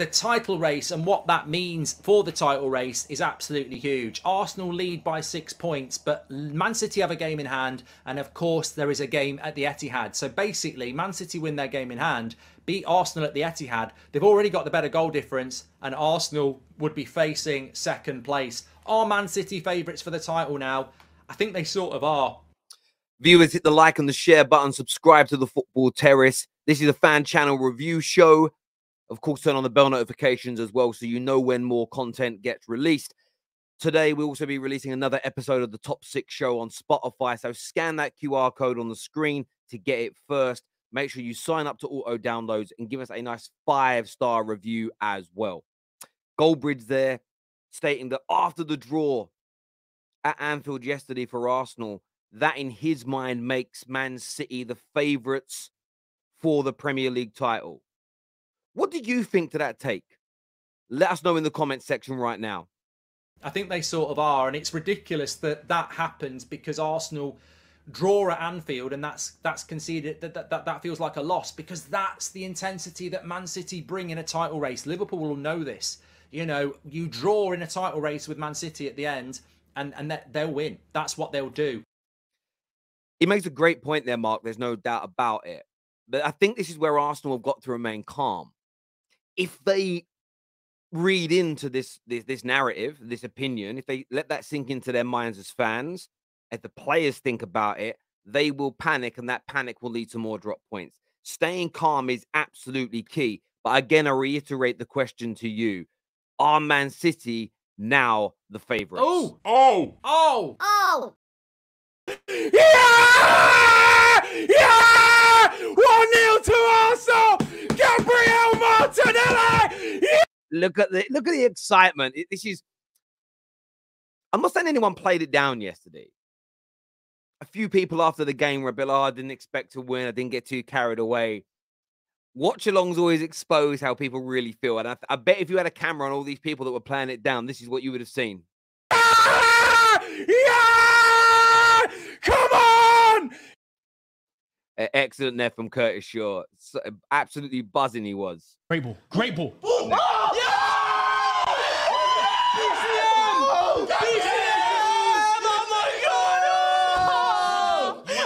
the title race and what that means for the title race is absolutely huge. Arsenal lead by six points, but Man City have a game in hand, and of course there is a game at the Etihad. So basically, Man City win their game in hand, beat Arsenal at the Etihad. They've already got the better goal difference, and Arsenal would be facing second place. Are Man City favourites for the title now? I think they sort of are. Viewers, hit the like and the share button, subscribe to the Football Terrace. This is a fan channel review show. Of course, turn on the bell notifications as well so you know when more content gets released. Today, we'll also be releasing another episode of the Top Six Show on Spotify. So scan that QR code on the screen to get it first. Make sure you sign up to auto downloads and give us a nice five star review as well. Goldbridge there stating that after the draw at Anfield yesterday for Arsenal, that in his mind makes Man City the favourites for the Premier League title. What do you think to that take? Let us know in the comments section right now. I think they sort of are, and it's ridiculous that that happens because Arsenal draw at Anfield, and that's that's conceded that that, that that feels like a loss because that's the intensity that Man City bring in a title race. Liverpool will know this. You know, you draw in a title race with Man City at the end, and and they'll win. That's what they'll do. He makes a great point there, Mark. There's no doubt about it. But I think this is where Arsenal have got to remain calm if they read into this, this this narrative, this opinion, if they let that sink into their minds as fans, if the players think about it, they will panic, and that panic will lead to more drop points. Staying calm is absolutely key. But again, I reiterate the question to you: Are Man City now the favourites? Oh, oh, oh, oh! Yeah! Yeah! Look at the look at the excitement. This is. I'm not saying anyone played it down yesterday. A few people after the game were a bit, oh, I didn't expect to win. I didn't get too carried away. Watch alongs always expose how people really feel. And I, I, bet if you had a camera on all these people that were playing it down, this is what you would have seen. Ah! Yeah! Come on! excellent there from Curtis Shaw. So, absolutely buzzing he was. Great ball. Great ball. Oh! Yeah!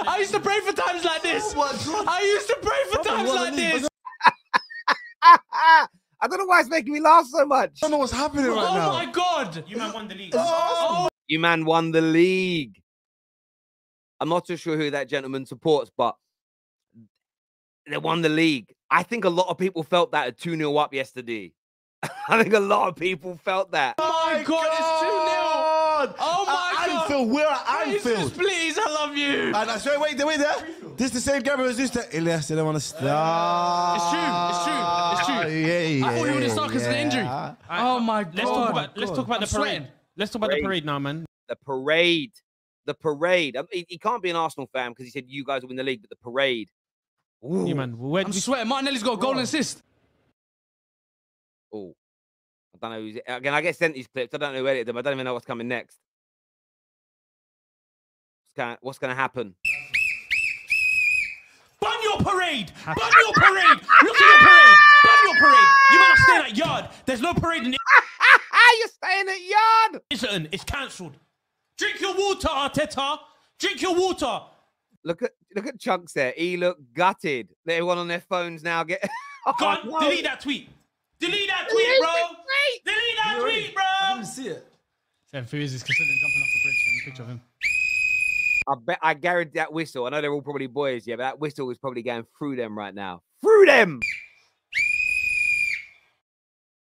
I used to pray for times like this. I used to pray for times like this. I don't know why it's making me laugh so much. I don't know what's happening right oh now. Oh my god! You man won the league. Oh. You man won the league. I'm not too sure who that gentleman supports, but they won the league. I think a lot of people felt that at 2 0 up yesterday. I think a lot of people felt that. Oh my god, it's 2 0. Oh my god. Anfield, we're at Anfield. Jesus, please, I love you. And I say, wait, wait there. This is the same Gabriel as used to. Elias didn't want to start. It's true. It's true. It's true. Yeah, yeah, I thought he would have started because of the injury. Right, Oh my god. Let's talk about let's talk about the parade. sweating. Let's talk about Parade. the parade now, man. The parade. The parade. I mean, he, he can't be an Arsenal fan because he said you guys will win the league, but the parade. Ooh. Yeah, man. Where I'm did we sweating. Martinelli's got a goal and assist. Oh. I don't know. Who's, again, I get sent these clips. I don't know who edited them. I don't even know what's coming next. What's going, to happen? Bun your parade! Bun your parade! Look at your parade! Bun your parade! You are staying at yard. There's no parade in You're staying at yard. Islington. It's cancelled. Drink your water, Arteta. Drink your water. Look at look at chunks there. He looked gutted. Everyone on their phones now get. Oh, Go on, no. delete that tweet. Delete that tweet, bro. Delete that tweet, bro. I didn't see it. Sam Fuiz is considering jumping off the bridge. Send a picture of him. I bet I guarantee that whistle. I know they're all probably boys, yeah, but that whistle is probably going through them right now. Through them.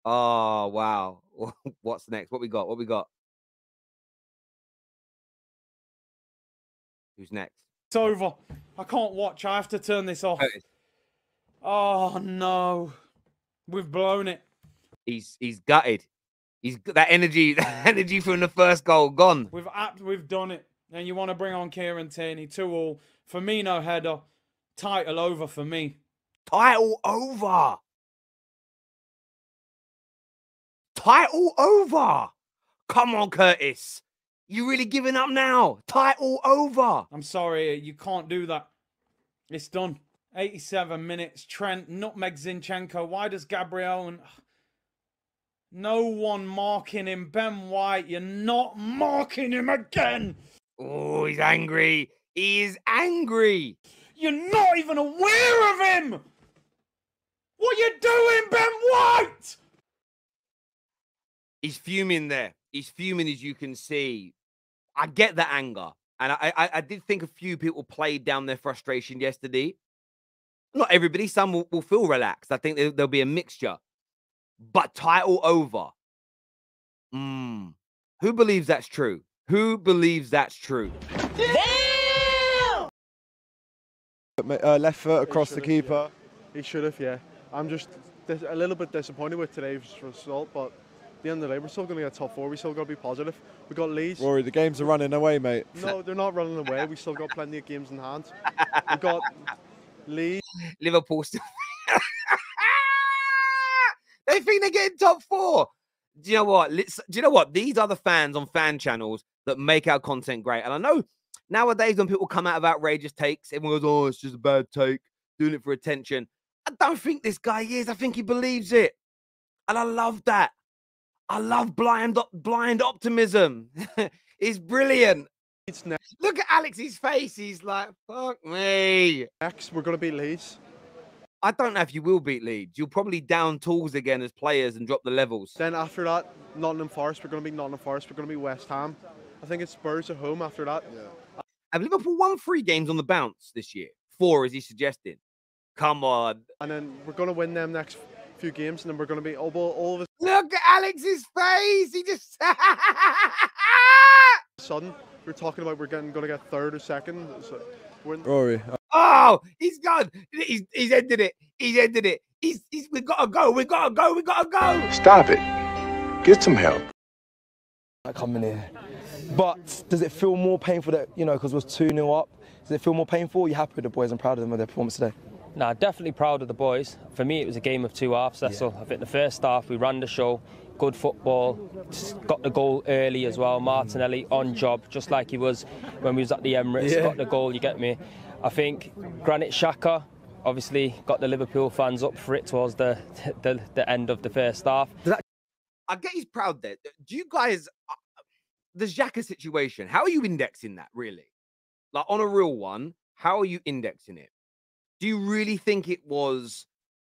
Oh wow. What's next? What we got? What we got? Who's next? It's over. I can't watch. I have to turn this off. Curtis. Oh no. We've blown it. He's he's gutted. He's got that energy, that energy from the first goal gone. We've apt, we've done it. And you want to bring on Kieran Tierney, two all. Firmino header. Title over for me. Title over. Title over. Come on, Curtis. You really giving up now? Title over. I'm sorry, you can't do that. It's done. 87 minutes. Trent, nutmeg Zinchenko. Why does Gabriel and No one marking him. Ben White, you're not marking him again. Oh, he's angry. He is angry. You're not even aware of him. What are you doing, Ben White? He's fuming there. He's fuming, as you can see. I get the anger. And I, I, I did think a few people played down their frustration yesterday. Not everybody, some will, will feel relaxed. I think there, there'll be a mixture. But title over. Mm. Who believes that's true? Who believes that's true? Uh, left foot across the should've, keeper. He should have, yeah. I'm just dis- a little bit disappointed with today's result, but at the end of the day, we're still going to get top four. We still got to be positive. We got Leeds. Rory, the games are running away, mate. No, they're not running away. We still got plenty of games in hand. We got Liverpool still. they think they're getting top four. Do you know what? Do you know what? These are the fans on fan channels that make our content great. And I know nowadays when people come out of outrageous takes, everyone goes, "Oh, it's just a bad take, doing it for attention." I don't think this guy is. I think he believes it, and I love that. I love blind blind optimism. it's brilliant. Leeds next. Look at Alex's face. He's like, "Fuck me." next. We're going to beat Leeds. I don't know if you will beat Leeds. You'll probably down tools again as players and drop the levels. Then after that, Nottingham Forest. We're going to be Nottingham Forest. We're going to be West Ham. I think it's Spurs at home after that. Have Liverpool won three games on the bounce this year? Four, as he suggested. Come on. And then we're going to win them next few games, and then we're going to be all, all of a Look at Alex's face. He just. sudden, we're talking about we're getting going to get third or second. So we're in, Rory, oh, he's gone. He's, he's ended it. He's ended it. He's, he's, we got to go. We got to go. We got to go. Stop it. Get some help. coming here. But does it feel more painful that, you know, because we're 2 0 up? Does it feel more painful? Are you happy with the boys and proud of them with their performance today? Nah, definitely proud of the boys. For me, it was a game of two halves. That's all. I think the first half we ran the show, good football, just got the goal early as well. Martinelli on job, just like he was when we was at the Emirates. Yeah. Got the goal. You get me. I think Granit Xhaka obviously got the Liverpool fans up for it towards the the, the end of the first half. I get he's proud there. Do you guys. uh, The Xhaka situation, how are you indexing that really? Like on a real one, how are you indexing it? Do you really think it was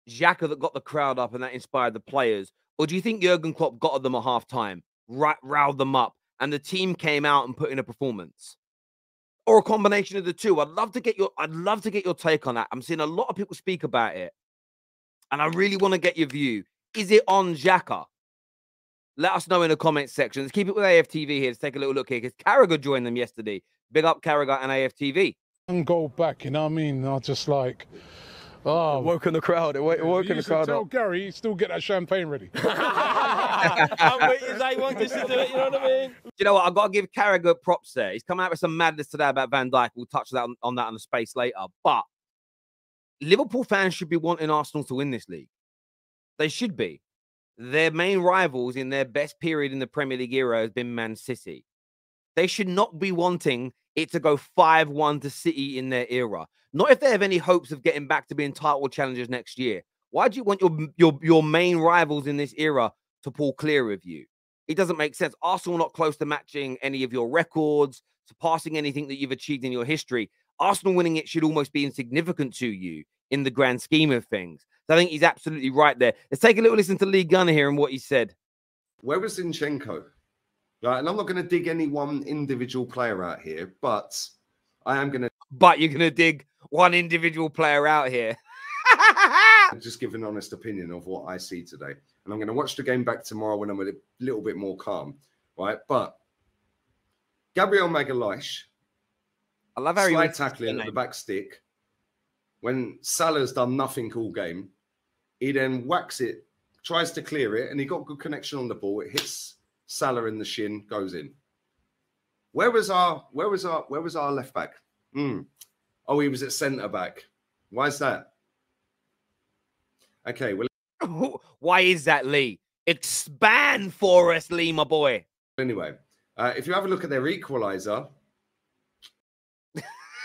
Xhaka that got the crowd up and that inspired the players? Or do you think Jurgen Klopp got at them at half time, right, riled them up, and the team came out and put in a performance? Or a combination of the two? I'd love to get your I'd love to get your take on that. I'm seeing a lot of people speak about it. And I really want to get your view. Is it on Xhaka? Let us know in the comments section. Let's keep it with AFTV here. Let's take a little look here because Carragher joined them yesterday. Big up Carragher and AFTV. and go back. You know what I mean? I just like, oh, Woken the crowd. It wo- it you woken the used to crowd tell up. Gary he still get that champagne ready. I'm waiting as I want us to do it. You know what I mean? you know what? I've got to give Carragher props there. He's coming out with some madness today about Van Dijk. We'll touch that on, on that on the space later. But Liverpool fans should be wanting Arsenal to win this league. They should be. Their main rivals in their best period in the Premier League era has been Man City. They should not be wanting it to go 5 1 to City in their era. Not if they have any hopes of getting back to being title challengers next year. Why do you want your, your, your main rivals in this era to pull clear of you? It doesn't make sense. Arsenal not close to matching any of your records, surpassing anything that you've achieved in your history. Arsenal winning it should almost be insignificant to you in the grand scheme of things. So I think he's absolutely right there. Let's take a little listen to Lee Gunner here and what he said. Where was Zinchenko? Right, and I'm not going to dig any one individual player out here, but I am going to But you're going to dig one individual player out here. just give an honest opinion of what I see today. And I'm going to watch the game back tomorrow when I'm a little bit more calm, right? But Gabriel Magalhaes, I love how he slide went- tackling at the back stick. When Salah's done nothing all game, he then whacks it, tries to clear it, and he got good connection on the ball. It hits Salah in the shin, goes in. Where was our where was our where was our left back? Hmm. Oh, he was at centre back. Why is that? Okay, well Why is that, Lee? Expand for us, Lee, my boy. anyway, uh, if you have a look at their equaliser,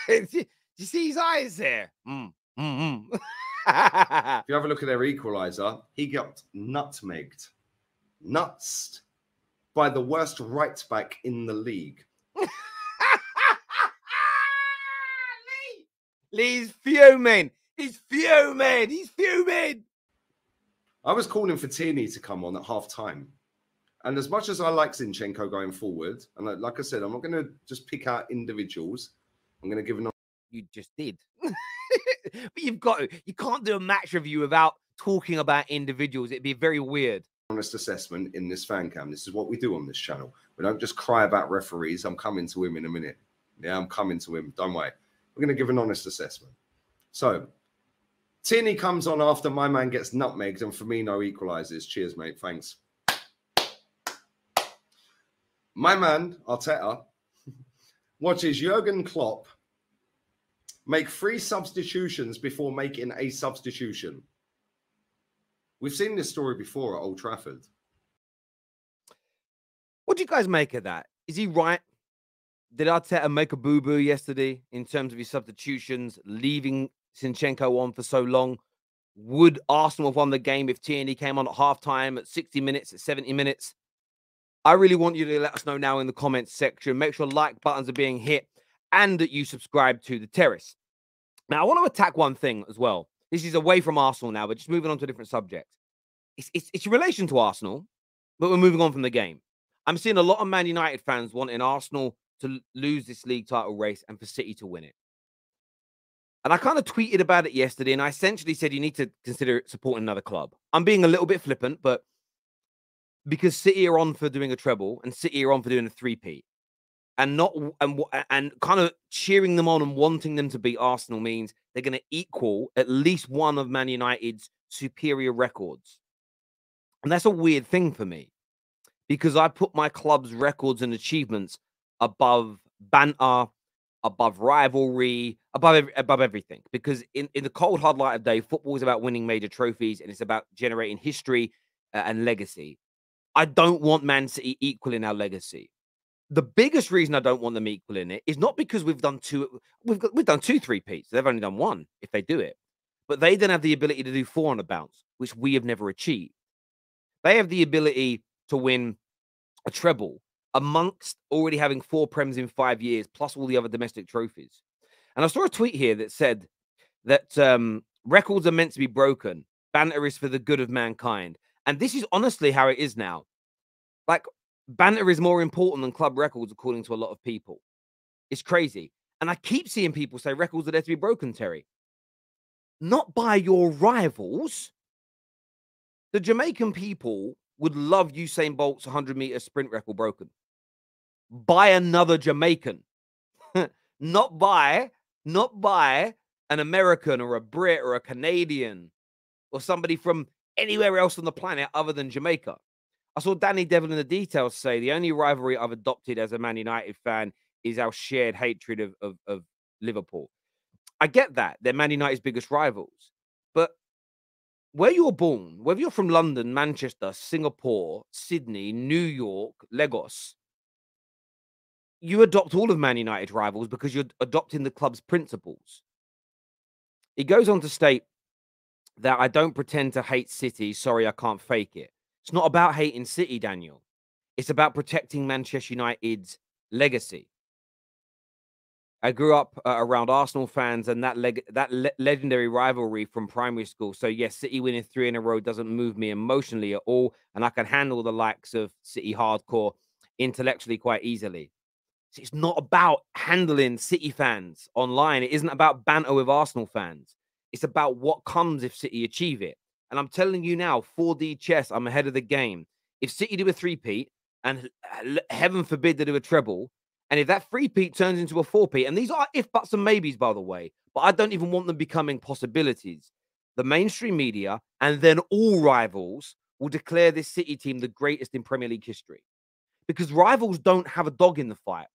Do you see his eyes there? Mm, mm, mm. if you have a look at their equaliser, he got nutmegged. nuts by the worst right back in the league. Lee! Lee's fuming. He's fuming. He's fuming. I was calling for Tierney to come on at half time. And as much as I like Zinchenko going forward, and like- I said, I'm not going to just pick out individuals. I'm going to give an You just did. but you've got to. You can't do a match review without talking about individuals. It'd be very weird. Honest assessment in this fan cam. This is what we do on this channel. We don't just cry about referees. I'm coming to him in a minute. Yeah, I'm coming to him. Don't worry. We're going to give an honest assessment. So, Tierney comes on after my man gets nutmegged and Firmino equalizes. Cheers, mate. Thanks. My man, Arteta, watches Jurgen Klopp make three substitutions before making a substitution. We've seen this story before at Old Trafford. What do you guys make of that? Is he right? Did Arteta make a boo boo yesterday in terms of his substitutions, leaving Zinchenko on for so long? Would Arsenal have won the game if Tierney came on at half time at 60 minutes, at 70 minutes? I really want you to let us know now in the comments section. Make sure like buttons are being hit and that you subscribe to the terrace. Now, I want to attack one thing as well. This is away from Arsenal now, but just moving on to a different subject. It's, it's, it's relation to Arsenal, but we're moving on from the game. I'm seeing a lot of Man United fans wanting Arsenal to lose this league title race and for City to win it. And I kind of tweeted about it yesterday, and I essentially said you need to consider supporting another club. I'm being a little bit flippant, but because City are on for doing a treble and City are on for doing a three-peat, and not and and kind of cheering them on and wanting them to beat Arsenal means they're going to equal at least one of Man United's superior records. And that's a weird thing for me because I put my club's records and achievements above banter, above rivalry, above above everything. Because in, in the cold hard light of day, football is about winning major trophies and it's about generating history uh, and legacy. I don't want Man City equaling our legacy. The biggest reason I don't want them equal in it is not because we've done two, we've got, we've done two three peats. They've only done one if they do it, but they then have the ability to do four on a bounce, which we have never achieved. They have the ability to win a treble amongst already having four prems in five years, plus all the other domestic trophies. And I saw a tweet here that said that um, records are meant to be broken. Banter is for the good of mankind. And this is honestly how it is now. Like, banter is more important than club records, according to a lot of people. It's crazy. And I keep seeing people say records are there to be broken, Terry. Not by your rivals. The Jamaican people would love Usain Bolt's 100 meter sprint record broken by another Jamaican, not by not by an American or a Brit or a Canadian or somebody from anywhere else on the planet other than Jamaica. I saw Danny Devil in the details say the only rivalry I've adopted as a Man United fan is our shared hatred of, of, of Liverpool. I get that. They're Man United's biggest rivals. But where you're born, whether you're from London, Manchester, Singapore, Sydney, New York, Lagos, you adopt all of Man United rivals because you're adopting the club's principles. He goes on to state that I don't pretend to hate City. Sorry, I can't fake it. It's not about hating City, Daniel. It's about protecting Manchester United's legacy. I grew up uh, around Arsenal fans and that leg- that le- legendary rivalry from primary school. So yes, City winning three in a row doesn't move me emotionally at all, and I can handle the likes of City hardcore intellectually quite easily. So It's not about handling City fans online. It isn't about banter with Arsenal fans. It's about what comes if City achieve it. And I'm telling you now, 4D chess, I'm ahead of the game. If City do a three-peat, and heaven forbid they do a treble, and if that three-peat turns into a four-peat, and these are if buts and maybes, by the way, but I don't even want them becoming possibilities. The mainstream media and then all rivals will declare this City team the greatest in Premier League history. Because rivals don't have a dog in the fight.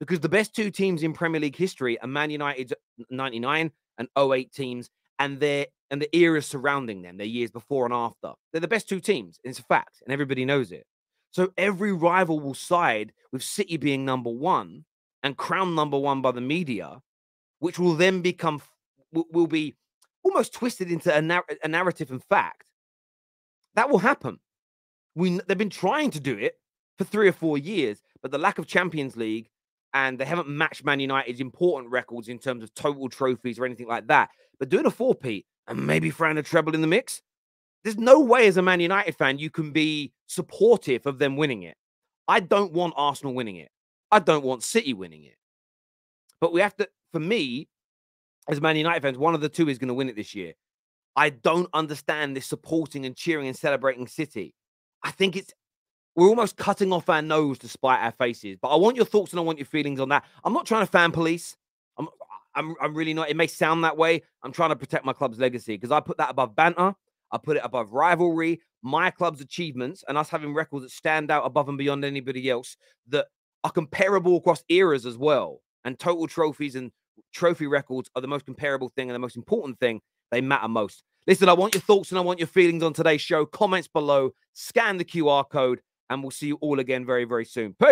Because the best two teams in Premier League history are Man United's 99 and 08 teams and their and the eras surrounding them, their years before and after. They're the best two teams. It's a fact, and everybody knows it. So every rival will side with City being number one and crowned number one by the media, which will then become will, be almost twisted into a, nar- a narrative and fact. That will happen. We they've been trying to do it for three or four years, but the lack of Champions League and they haven't matched Man United's important records in terms of total trophies or anything like that. But doing a four-peat and maybe throwing a treble in the mix, there's no way as a Man United fan you can be supportive of them winning it. I don't want Arsenal winning it. I don't want City winning it. But we have to, for me, as Man United fans, one of the two is going to win it this year. I don't understand this supporting and cheering and celebrating City. I think it's we're almost cutting off our nose to spite our faces. But I want your thoughts and I want your feelings on that. I'm not trying to fan police. I'm I'm, really not. It may sound that way. I'm trying to protect my club's legacy because I put that above banter. I put it above rivalry, my club's achievements, and us having records that stand out above and beyond anybody else that are comparable across eras as well. And total trophies and trophy records are the most comparable thing and the most important thing. They matter most. Listen, I want your thoughts and I want your feelings on today's show. Comments below, scan the QR code, and we'll see you all again very, very soon. Peace.